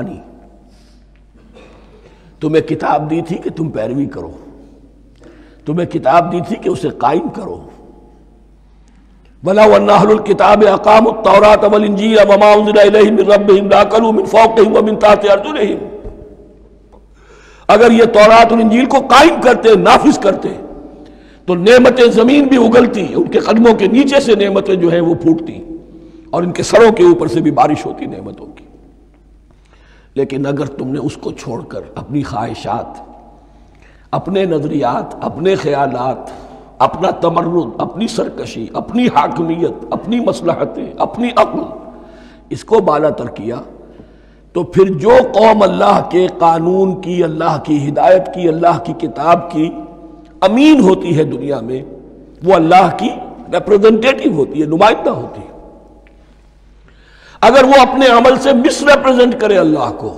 नहीं तुम्हें किताब दी थी कि तुम पैरवी करो। तुम्हें किताब दी थी कि उसे कायम करो। वला वन्नाहुल किताब अकाम तौरात वल इंजील वमा उनजिला इलैहिम मिन रब्बिहिम लाकलू मिन फौक़िहिम व मिन ताहति अर्जुलिहिम अगर ये तौरात और इंजील को कायम करते, नाफिज करते तो नेमतें ज़मीन भी उगलती, उनके कदमों के नीचे से नेमतें जो है वो फूटती, और इनके सरों के ऊपर से भी बारिश होती नेमतों की। लेकिन अगर तुमने उसको छोड़कर अपनी ख्वाहिशात, अपने नजरियात, अपने ख्याल अपना तमर्रुद, अपनी सरकशी, अपनी हाकमियत, अपनी मसलहतें, अपनी अक्ल, इसको बाला तर किया तो फिर जो कौम अल्लाह के कानून की, अल्लाह की हिदायत की, अल्लाह की किताब की अमीन होती है दुनिया में, वो अल्लाह की रिप्रेजेंटेटिव होती है, नुमाइंदा होती है। अगर वो अपने अमल से मिसरिप्रेजेंट करे अल्लाह को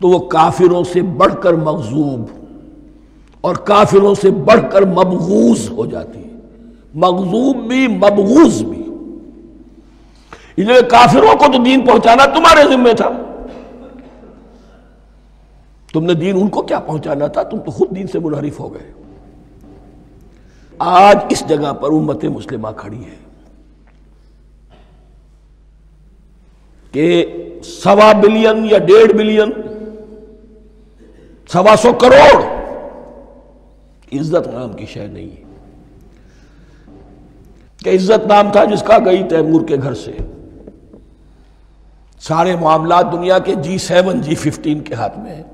तो वो काफिरों से बढ़कर मकजूब और काफिरों से बढ़कर मबगूज हो जाती है। मकजूब भी, मबगूज भी। इसलिए काफिरों को तो दीन पहुंचाना तुम्हारे जिम्मे था। तुमने दीन उनको क्या पहुंचाना था? तुम तो खुद दीन से मुनहरिफ हो गए। आज इस जगह पर उम्मत मुस्लिमा खड़ी है। कि सवा बिलियन या डेढ़ बिलियन, सवा सौ करोड़ इज़्ज़त नाम की शय नहीं है। इज़्ज़त नाम था जिसका गई तैमूर के घर से? सारे मामला दुनिया के जी सेवन, जी फिफ्टीन के हाथ में है।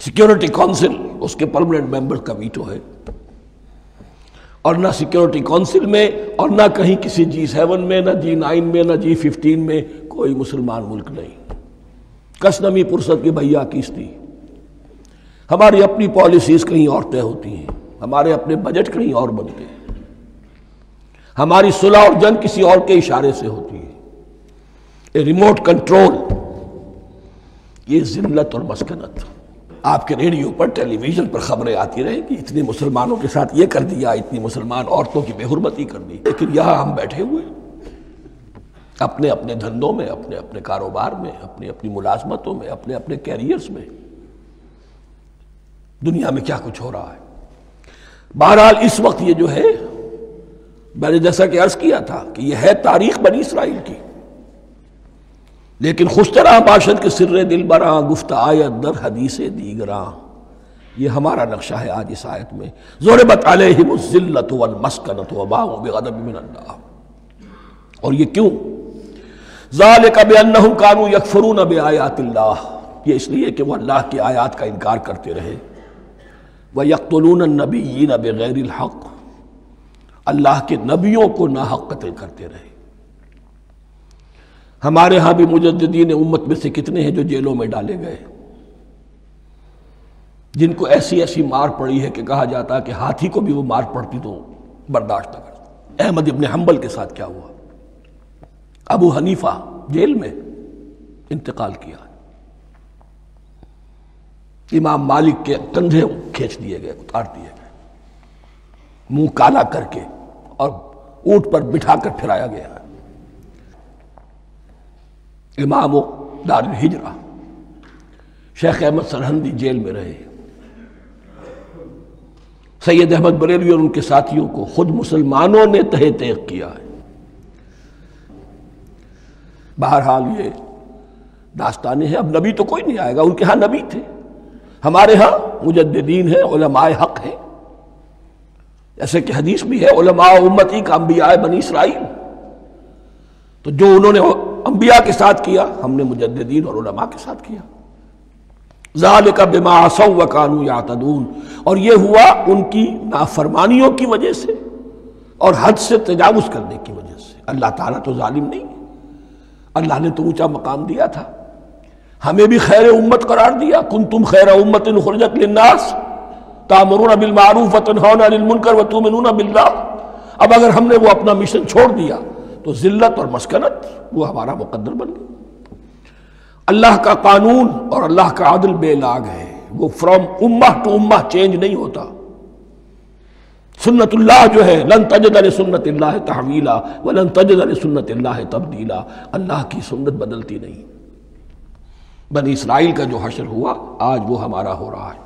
सिक्योरिटी काउंसिल, उसके परमानेंट मेंबर का वीटो है। और ना सिक्योरिटी काउंसिल में और ना कहीं किसी जी सेवन में, ना जी नाइन में, ना जी फिफ्टीन में कोई मुसलमान मुल्क नहीं। कसनमी पुरसत की भैया किस थी हमारी अपनी पॉलिसीज़ कहीं और तय होती हैं। हमारे अपने बजट कहीं और बनते हैं। हमारी सुलह और जंग किसी और के इशारे से होती है। रिमोट कंट्रोल ये जिल्लत और मस्कनत। आपके रेडियो पर, टेलीविज़न पर खबरें आती रहेंगी। इतने मुसलमानों के साथ ये कर दिया, इतनी मुसलमान औरतों की बेहरमती कर दी। लेकिन यहाँ हम बैठे हुए अपने अपने धंधों में अपने अपने कारोबार में अपनी अपनी मुलाजमतों में अपने अपने कैरियर्स में। दुनिया में क्या कुछ हो रहा है? बहरहाल इस वक्त ये जो है, मैंने जैसा कि अर्ज़ किया था कि यह है तारीख बनी इसराइल की। लेकिन खुशतरा बाशद के सिर दिल बरा, गुफ्त आयत, दर हदीस दीगरा। ये हमारा नक्शा है आज इस आयत में। ज़ोर मस्कनत और ये क्यों? जाल कब कानू यकफरून बे आयातिल्लाह ये इसलिए कि वह अल्लाह की आयात का इनकार करते रहे। वह यकतलून नबी बगैर हक। अल्लाह के नबियों को ना हक कतल करते रहे। हमारे यहाँ भी मुजद्दीन उम्मत में से कितने हैं जो जेलों में डाले गए? जिनको ऐसी ऐसी मार पड़ी है कि कहा जाता है कि हाथी को भी वो मार पड़ती तो बर्दाश्त न करता। अहमद इब्ने हम्बल के साथ क्या हुआ? अबू हनीफा जेल में इंतकाल किया। इमाम मालिक के कंधे खींच दिए गए, उतार दिए गए। मुँह काला करके और ऊँट पर बिठाकर फिराया गया इमाम दार हिजरा। शेख अहमद सरहंदी जेल में रहे। सैयद अहमद बरेलवी और उनके साथियों को खुद मुसलमानों ने तहे तेग किया है। बहरहाल ये दास्तानें हैं। अब नबी तो कोई नहीं आएगा। उनके यहाँ नबी थे। हमारे यहाँ मुजद्दीन है, उलमाए हक है। जैसे कि हदीस भी है उलमा उम्मती का अम्बिया बनी इसराइल। तो जो उन्होंने अम्बिया के साथ किया, हमने मुजद्दीन और उलमा के साथ किया। जाल का बेमासौ व कानू यातदून। और यह हुआ उनकी नाफरमानियों की वजह से और हद से तजावुज करने की वजह से। अल्लाह ताला तो जालिम नहीं अल्लाह ने तो ऊँचा मकाम दिया था। हमें भी खैर उम्मत करार दिया। कुन तुम खैर उम्मत खुरजत लिन्नास। तामरून बिल मारूफ वतनकर व तुमिन बिल्ला अब अगर हमने वो अपना मिशन छोड़ दिया तो जिल्लत और मस्कनत, वो हमारा मुकद्दर बन गया। अल्लाह का कानून और अल्लाह का आदल बेलाग है। वो फ्रॉम उम्मा टू उम्मा चेंज नहीं होता। सुन्नतुल्लाह जो है, लन तजद सुन्नत तहवीला, व लन तजद सुन्नत तब्दीला। अल्लाह की सुन्नत बदलती नहीं। बनी इसराइल का जो हशर हुआ, आज वो हमारा हो रहा है।